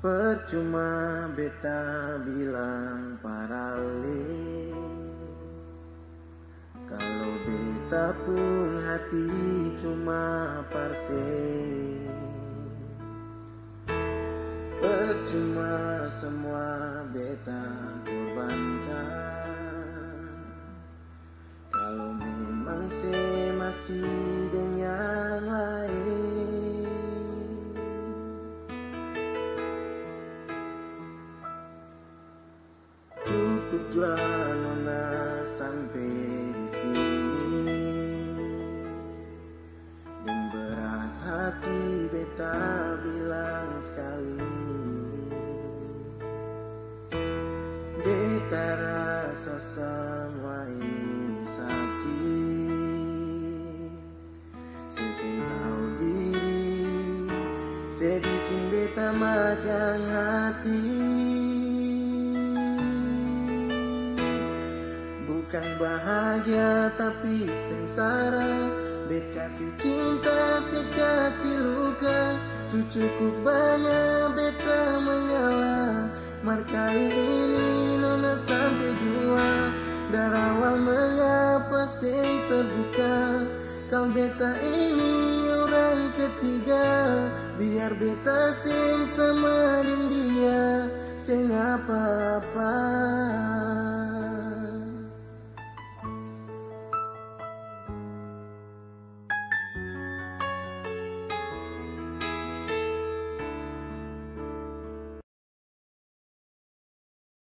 Percuma beta bilang parale Kalau beta pun hati cuma parse Percuma semua Cukup jual nona sampai di sini. Dan berat hati beta bilang sekali. Beta rasa semua ini sakit. Sesen tahu diri bikin beta magang hati Bukan bahagia tapi sengsara. Bet kasih cinta, saya kasih luka. Sucukup banyak beta mengalah Mar kali ini nona sampai jua. Darawal mengapa sen terbuka? Kau beta ini orang ketiga. Biar beta sen sama dia. Sen apa-apa